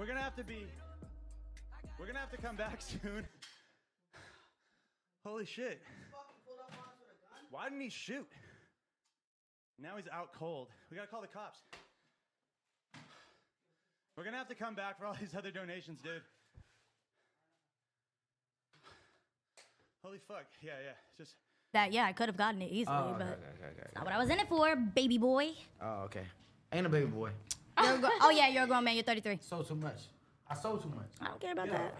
We're gonna have to be. We're gonna have to come back soon. Holy shit. Why didn't he shoot? Now he's out cold. We gotta call the cops. We're gonna have to come back for all these other donations, dude. Holy fuck. Yeah, yeah. Just. That yeah, I could have gotten it easily, Oh, okay, but okay, okay, okay. not what I was in it for, baby boy. Oh, okay. Ain't a baby boy. You're a gro- oh yeah, you're a grown man. You're 33. Sold too much. I sold too much. I don't care about that.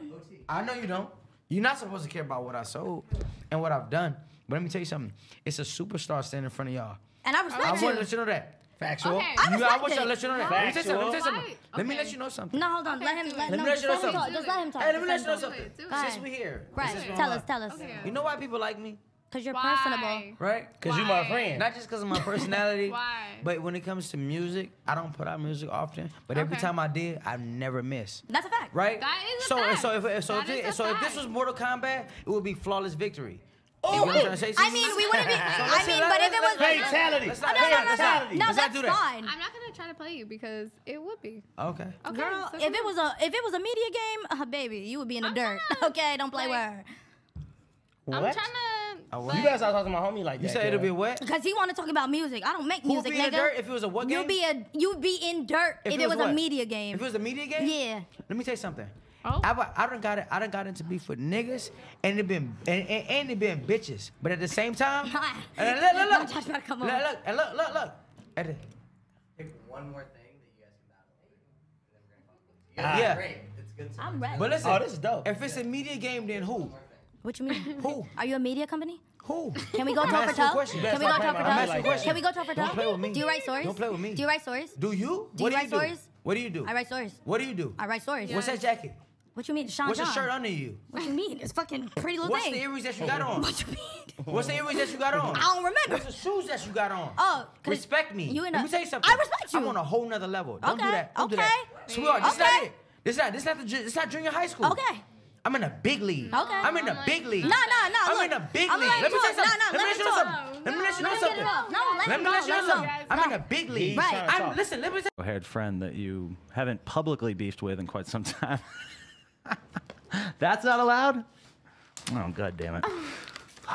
I know you don't. You're not supposed to care about what I sold and what I've done. But let me tell you something. It's a superstar standing in front of y'all. And I respect I respect want to let you know that. Factual. Okay. I You, I respect want you to let you know that. Let me tell you something. Let me tell you something. Let me let you know something. No, hold on. Okay, let him. Let, it. Let no, me let you know just let him something. talk. Just let him talk. Hey, let me let you know something. Do it, do it. Since we're here. Right. Tell us. Tell us. You know why people like me? Cause you're Why? personable. Right? Cause you're my friend. Not just because of my personality. Why? But when it comes to music, I don't put out music often. But every Okay. time I did, I never miss. That's a fact. Right? That is a so, fact. So if so if, That it- is a so if this was Mortal Kombat, it would be flawless victory. Oh, You I'm trying to say? I mean, we wouldn't be. I mean, but if it was. Fatality. Let's not- No, that's do fine. I'm not gonna try to play you because it would be. Okay. Okay, Girl, so if it was a if it was a media game, uh, baby, you would be in the I'm dirt. Okay, don't play with Like- her. on. I'm trying to. I You guys are talking to my homie like that. You said it'll be what? Cause he want to talk about music. I don't make Who music, be in nigga. the dirt if it was a what game? You game? be a you would be in dirt if, it was, a media game. If it was a media game? Yeah. Let me tell you something. Oh. I, I done got it. I done got into beef with niggas, and it been and, and, and it been bitches. But at the same time, and look, look, look, Josh better come look, on. look, look, look, look. At the, Pick one more thing that you guys can battle. And then we're gonna Ah. yeah. Great. It's good. to- I'm ready. But listen, Oh, this is dope. If it's a media game, then who? What you mean? Who? Are you a media company? Who? Can we go I'm toe for asking you a toe? Can we go toe for I'm toe? asking you a question. Can we go toe for toe? Don't play with me. Do you write stories? Don't play with me. Do you write stories? Do you? Do what you do write you do? stories? What do you do? I write stories. What do you do? I write stories. What's that jacket? What you mean, Sean What's John? your shirt under you? What you mean? It's fucking pretty little What's thing. the earrings that you got on? What you mean? What's the earrings that you got on? I don't remember. What's the shoes that you got on? Oh, respect me. you in Let me tell you something. I respect you. I'm on a whole nother level. Don't do that. Don't do okay. that. Sweetheart, this is not it. This is not. This is not the. ju- This is not junior high school. Okay. I'm in a big league. Okay. I'm in a I'm big like- league. No, no, no. I'm look, in a big I'm league. letting Let me him tell you talk. something. No, no, Let me let you know him something. talk. Let me let you know Let him get something. it off. No, let Let him me go, let you know let him something. go. I'm in a big league. Right. trying to I'm talk. listen. Let me tell haired friend that you haven't publicly beefed with in quite some time. That's not allowed? Oh, god damn it.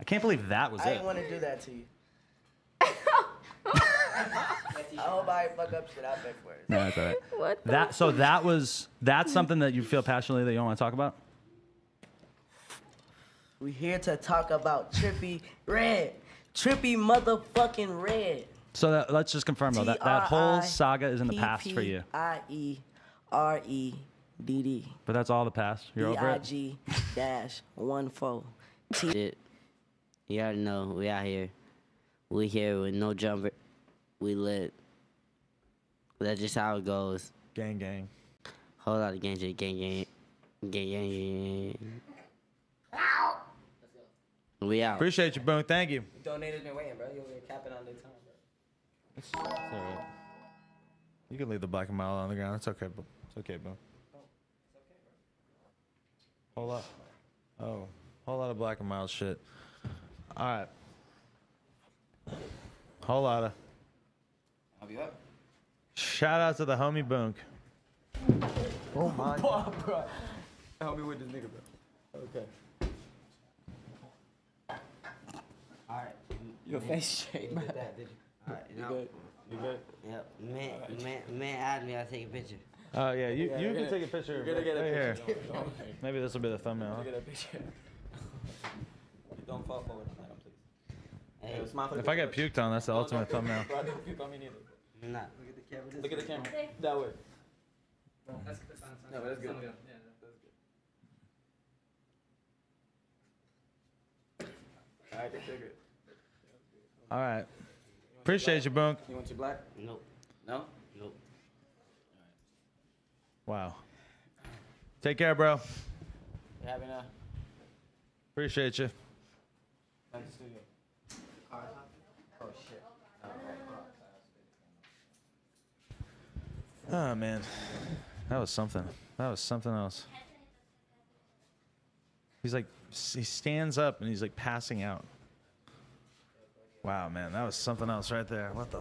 I can't believe that was I it. didn't want to do that to you. I hope I fuck up shit. I'll beg for it. No, that's all right. What the That so that was that's something that you feel passionately that you don't want to talk about? We here to talk about Trippie Redd. Trippie motherfucking Redd. So that, let's just confirm though that, that whole saga is in the past for you. I E R E D D. But that's all the past. You're B over I it. G dash one four. T. Shit. You already know we out here. We here with no jumper. We lit. That's just how it goes. Gang, gang. Whole lot of gang shit, gang, gang, gang, gang, gang. We out. Appreciate you, Boonk. Thank you. Donators been waiting, bro. You over here capping on their time, bro. It's, all right. You can leave the black and mild on the ground. It's okay, bro. It's okay, bro. Whole lot. Oh, whole lot of black and mild shit. All right. Whole lot of. I'll be. Shout out to the homie Boonk. Oh my. God. Help me with this nigga, bro. Okay. Alright. Your face straight, bro. that, did you? Alright, you know. good? You good? Yep. Man, man, man, add me. I'll take a picture. Oh yeah, you, Yeah, you can gonna- take a picture we're gonna get a right picture. here. Maybe this will be the thumbnail. huh? Look at that picture. Don't fall forward on that please. Hey, Yo, smile If I get puked on, that's the No, ultimate don't- thumbnail. Bro, don't puke on me neither. nah. Look at the camera. Look at the camera. That way. That's, that's fine. No, that's good. Yeah, Alright, they're good. All right. Appreciate you, Boonk. You want your black? Nope. No? Nope. Wow. Take care, bro. You happy now? Appreciate you. Back to the studio. Alright. Oh shit. Oh man. That was something. That was something else. He's like, he stands up and he's like passing out. Wow, man, that was something else right there. What the?